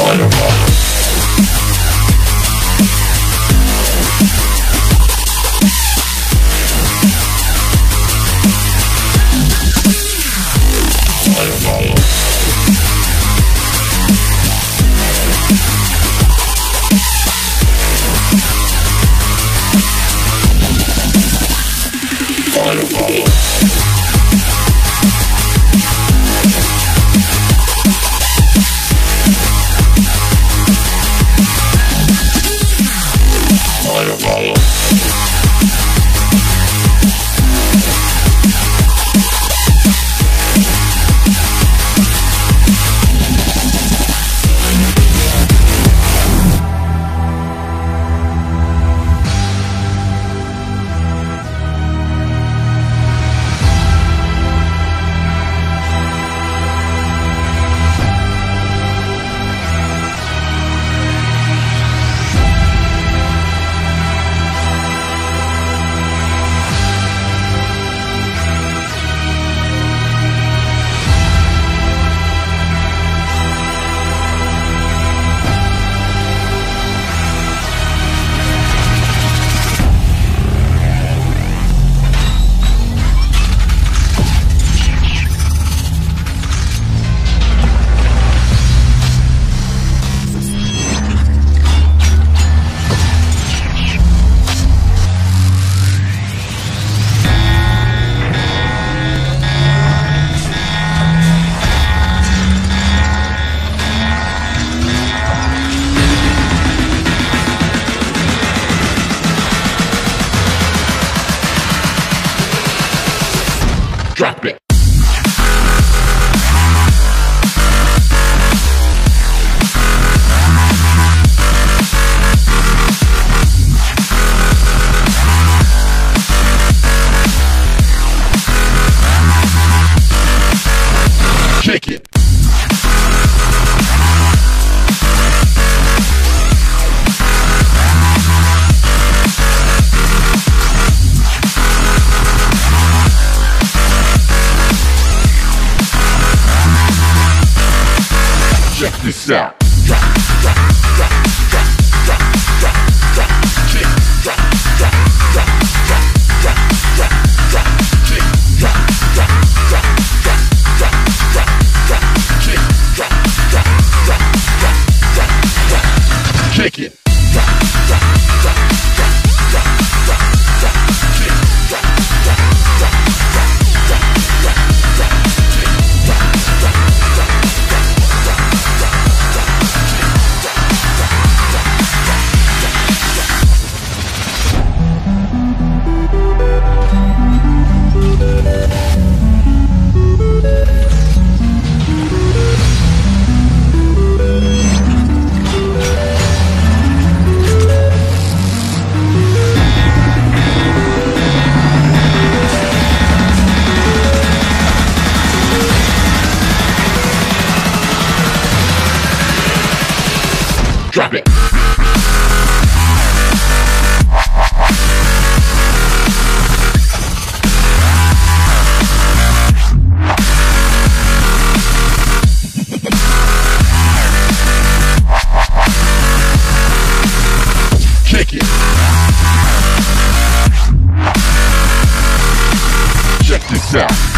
on the. Drop it. so. Yeah. Kick it. Check this out.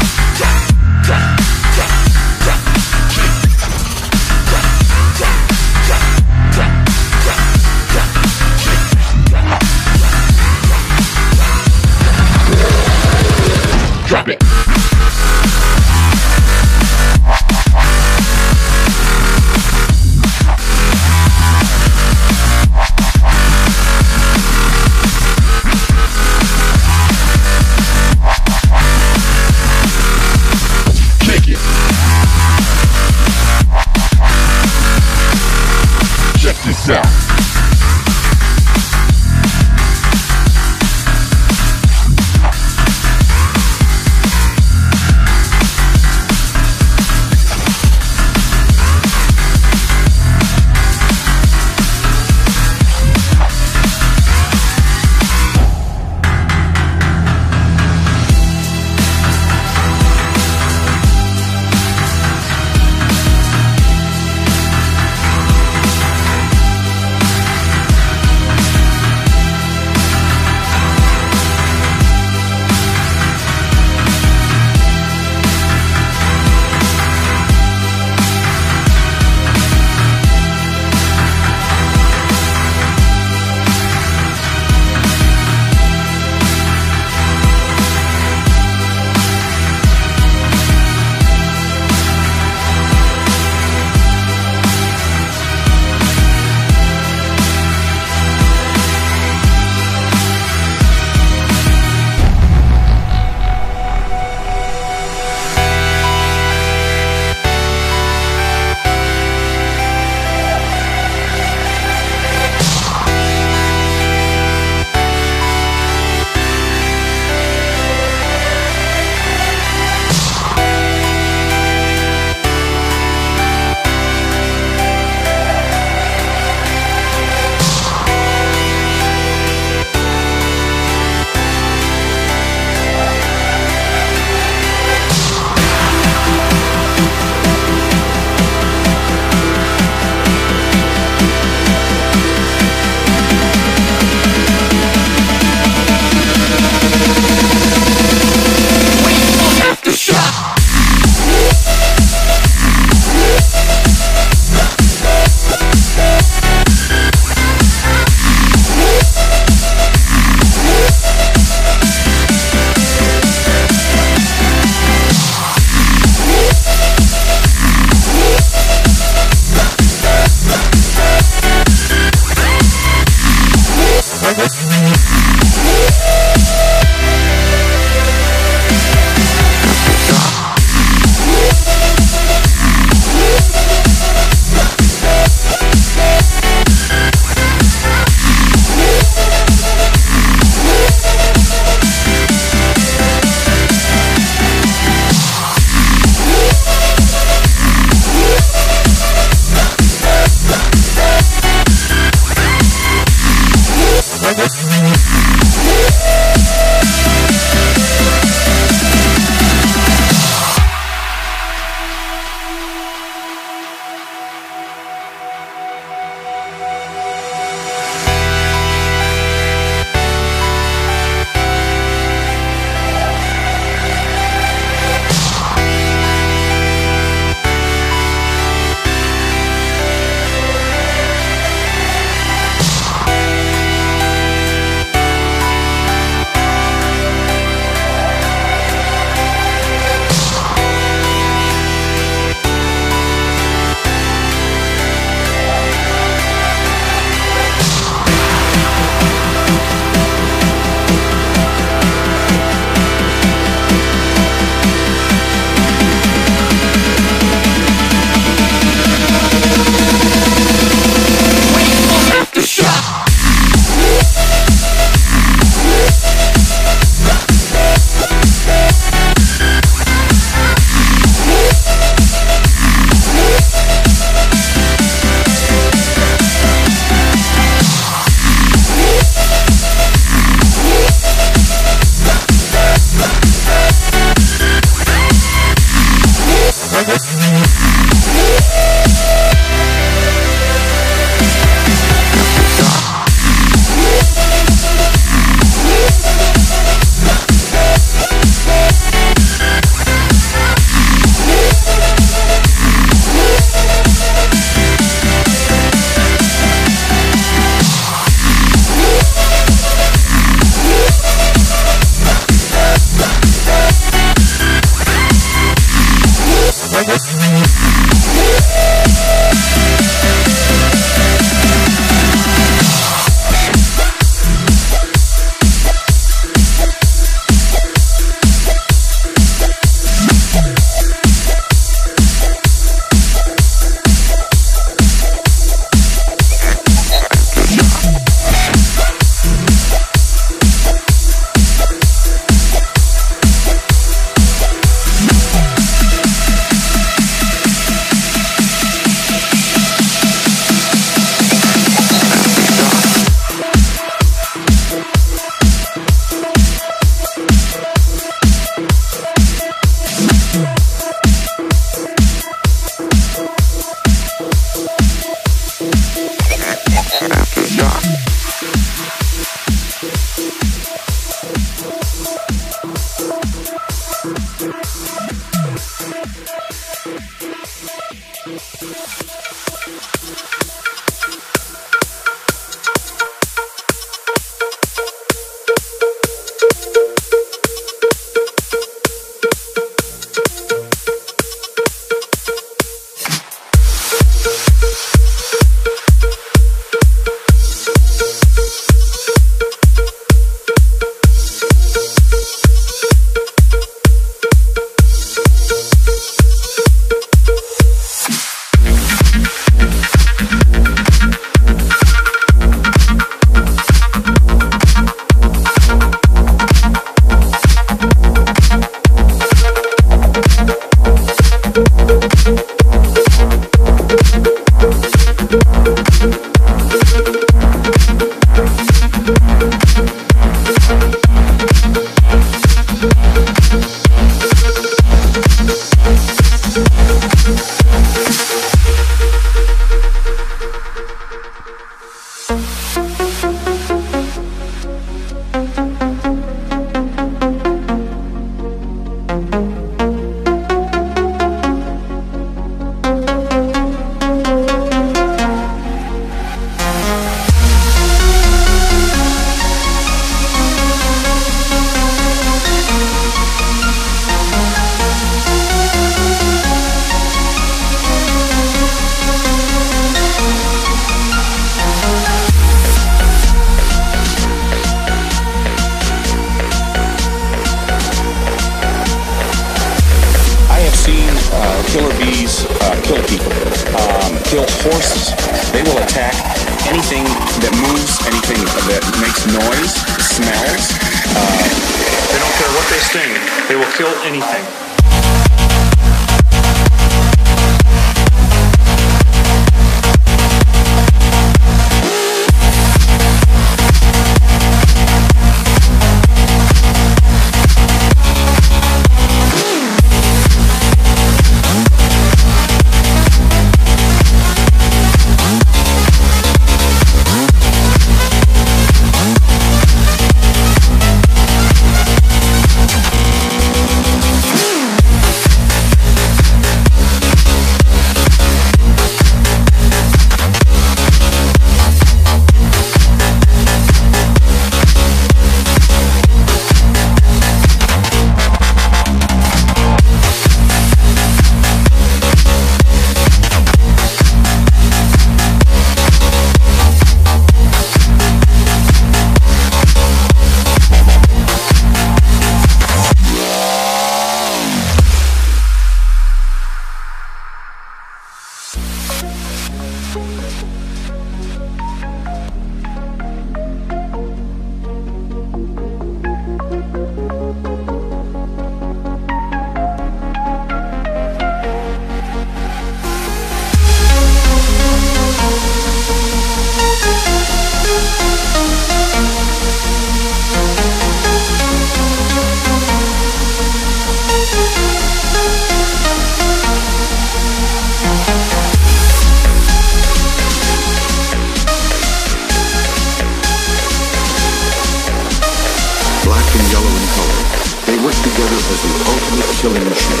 killing machine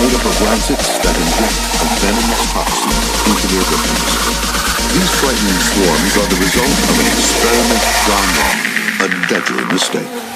made up of rancids that inject a venomous toxin into their victims. These frightening swarms are the result of an experiment gone wrong, a deadly mistake.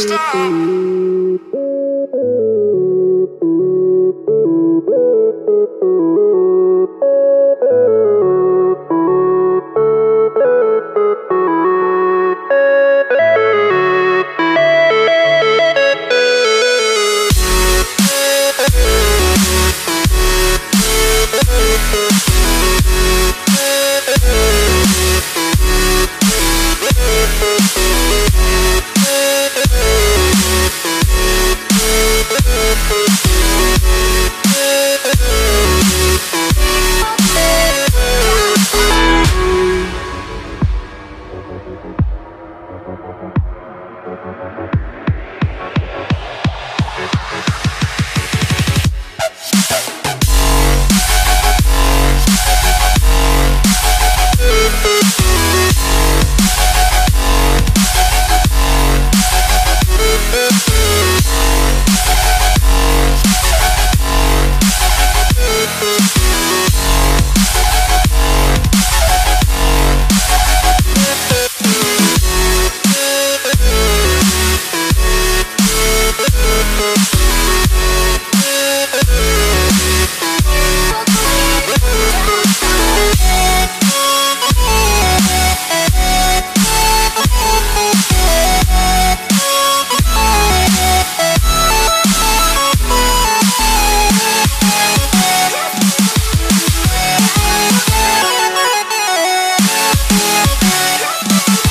stop. どうぞ。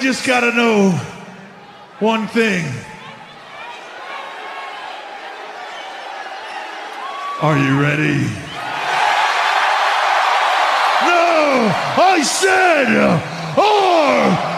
Just got to know one thing. Are you ready? No, I said, are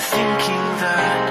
thinking that